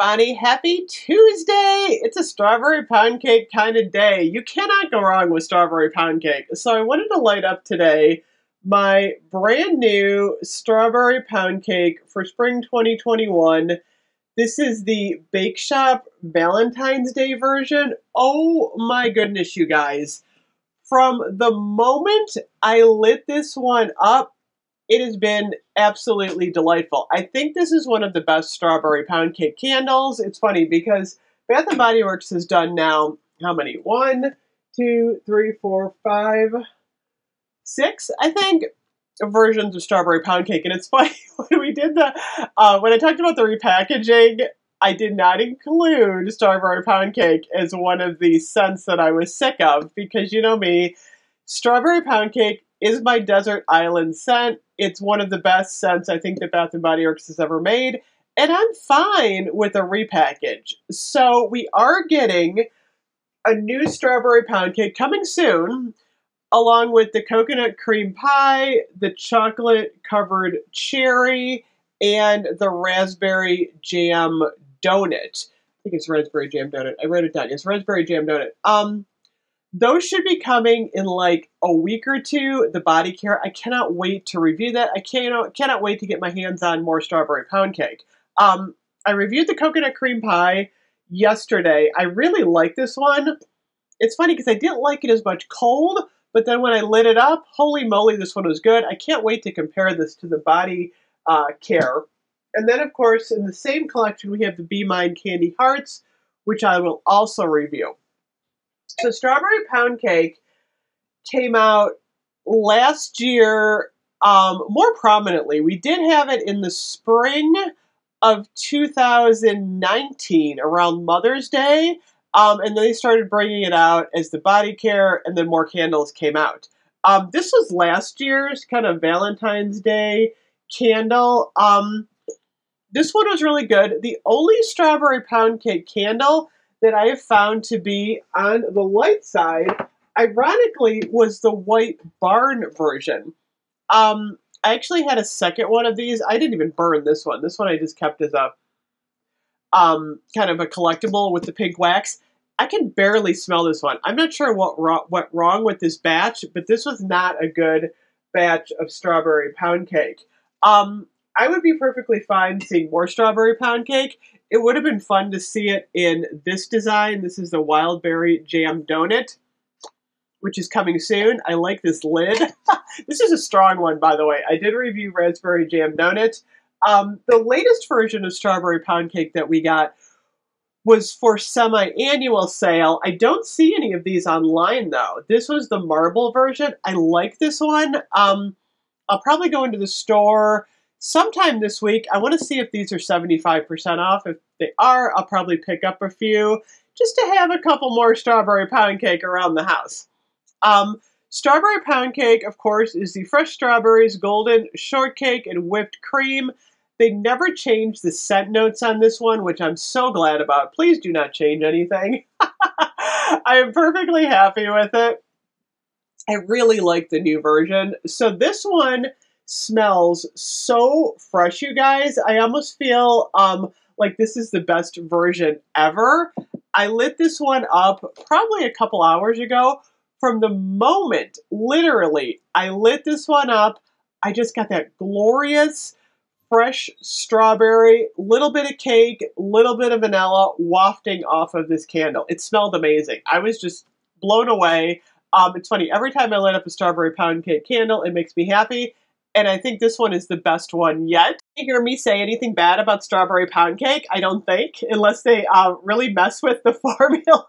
Bonnie. Happy Tuesday! It's a strawberry pound cake kind of day. You cannot go wrong with strawberry pound cake. So I wanted to light up today my brand new strawberry pound cake for spring 2021. This is the Bake Shop Valentine's Day version. Oh my goodness, you guys. From the moment I lit this one up, it has been absolutely delightful. I think this is one of the best strawberry pound cake candles. It's funny because Bath and Body Works has done now how many? One, two, three, four, five, six, I think, versions of strawberry pound cake. And it's funny when we did the uh, when I talked about the repackaging. I did not include strawberry pound cake as one of the scents that I was sick of because you know me, strawberry pound cake is my desert island scent. It's one of the best scents I think that Bath and Body Works has ever made, and I'm fine with a repackage. So we are getting a new strawberry pound cake coming soon, along with the coconut cream pie, the chocolate covered cherry, and the raspberry jam donut. I think it's raspberry jam donut. I wrote it down. It's raspberry jam donut. Um, those should be coming in like a week or two. The body care. I cannot wait to review that. I cannot cannot wait to get my hands on more strawberry pound cake. Um, I reviewed the coconut cream pie yesterday. I really like this one. It's funny because I didn't like it as much cold, but then when I lit it up, holy moly, this one was good. I can't wait to compare this to the body uh, care. And then, of course, in the same collection, we have the Be Mine Candy Hearts, which I will also review. So Strawberry Pound Cake came out last year um, more prominently. We did have it in the spring of 2019 around Mother's Day. Um, and they started bringing it out as the body care, and then more candles came out. Um, this was last year's kind of Valentine's Day candle. Um, this one was really good. The only strawberry pound cake candle that I have found to be on the light side, ironically, was the white barn version. Um, I actually had a second one of these. I didn't even burn this one. This one I just kept as a um, kind of a collectible with the pink wax. I can barely smell this one. I'm not sure what ro- went wrong with this batch, but this was not a good batch of strawberry pound cake. Um, I would be perfectly fine seeing more strawberry pound cake it would have been fun to see it in this design. This is the Wildberry Jam Donut, which is coming soon. I like this lid. this is a strong one, by the way. I did review Raspberry Jam Donut. Um, the latest version of Strawberry Pound Cake that we got was for semi-annual sale. I don't see any of these online, though. This was the marble version. I like this one. Um, I'll probably go into the store sometime this week. I want to see if these are 75% off. If they are, I'll probably pick up a few just to have a couple more strawberry pound cake around the house. Um, strawberry pound cake, of course, is the fresh strawberries, golden shortcake, and whipped cream. They never changed the scent notes on this one, which I'm so glad about. Please do not change anything. I am perfectly happy with it. I really like the new version. So this one smells so fresh, you guys. I almost feel um, like this is the best version ever. I lit this one up probably a couple hours ago. From the moment, literally, I lit this one up, I just got that glorious fresh strawberry, little bit of cake, little bit of vanilla wafting off of this candle. It smelled amazing. I was just blown away. Um, it's funny, every time I light up a strawberry pound cake candle, it makes me happy and I think this one is the best one yet. You hear me say anything bad about strawberry pound cake? I don't think, unless they uh, really mess with the formula.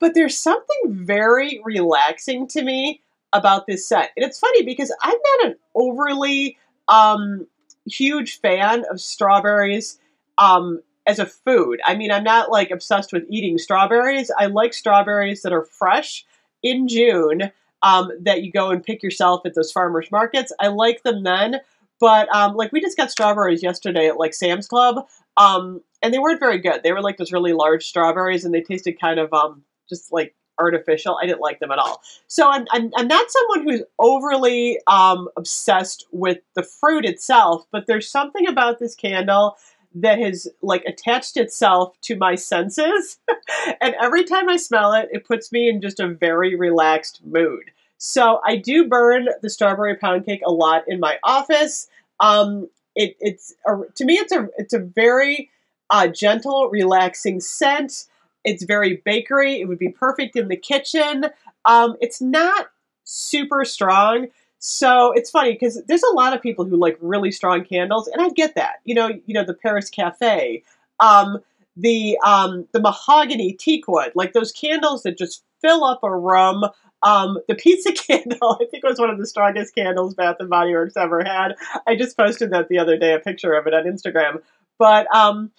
but there's something very relaxing to me about this set. And it's funny because I'm not an overly um, huge fan of strawberries um, as a food. I mean, I'm not like obsessed with eating strawberries. I like strawberries that are fresh in June um, that you go and pick yourself at those farmers markets. I like them then, but um, like we just got strawberries yesterday at like Sam's Club, um, and they weren't very good. They were like those really large strawberries, and they tasted kind of um, just like artificial. I didn't like them at all. So I'm, I'm, I'm not someone who's overly um, obsessed with the fruit itself, but there's something about this candle that has like attached itself to my senses. and every time I smell it, it puts me in just a very relaxed mood. So I do burn the strawberry pound cake a lot in my office. Um, it, it's a, to me, it's a it's a very uh, gentle, relaxing scent. It's very bakery. It would be perfect in the kitchen. Um, it's not super strong. So it's funny because there's a lot of people who like really strong candles, and I get that. You know, you know the Paris Cafe, um, the um, the mahogany teakwood, like those candles that just fill up a room. Um, the pizza candle, I think, was one of the strongest candles Bath and Body Works ever had. I just posted that the other day, a picture of it on Instagram. But um,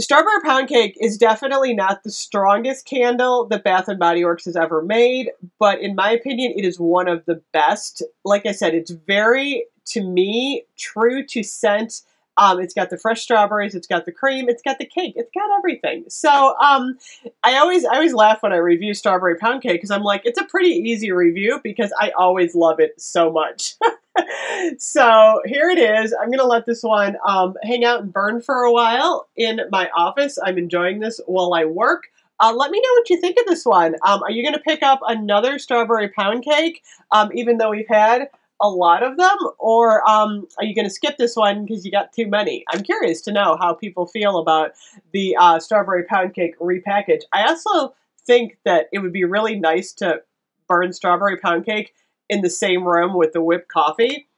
Strawberry Pound Cake is definitely not the strongest candle that Bath and Body Works has ever made, but in my opinion, it is one of the best. Like I said, it's very, to me, true to scent. Um, it's got the fresh strawberries, it's got the cream, it's got the cake, it's got everything. So um, I always I always laugh when I review strawberry pound cake because I'm like, it's a pretty easy review because I always love it so much. so here it is. I'm going to let this one um, hang out and burn for a while in my office. I'm enjoying this while I work. Uh, let me know what you think of this one. Um, are you going to pick up another strawberry pound cake, um, even though we've had a lot of them? Or um, are you going to skip this one because you got too many? I'm curious to know how people feel about the uh, strawberry pound cake repackage. I also think that it would be really nice to burn strawberry pound cake in the same room with the whipped coffee,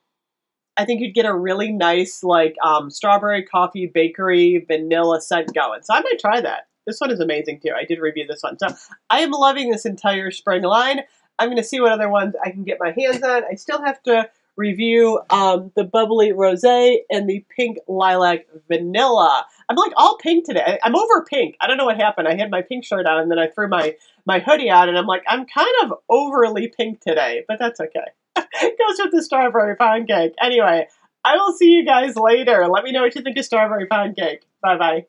I think you'd get a really nice like um, strawberry coffee bakery vanilla scent going. So I might try that. This one is amazing too. I did review this one. So I am loving this entire spring line. I'm going to see what other ones I can get my hands on. I still have to review um, the bubbly rosé and the pink lilac vanilla. I'm like all pink today. I'm over pink. I don't know what happened. I had my pink shirt on and then I threw my my hoodie on and I'm like I'm kind of overly pink today, but that's okay. it goes with the strawberry pound cake. Anyway, I will see you guys later. Let me know what you think of strawberry pound cake. Bye bye.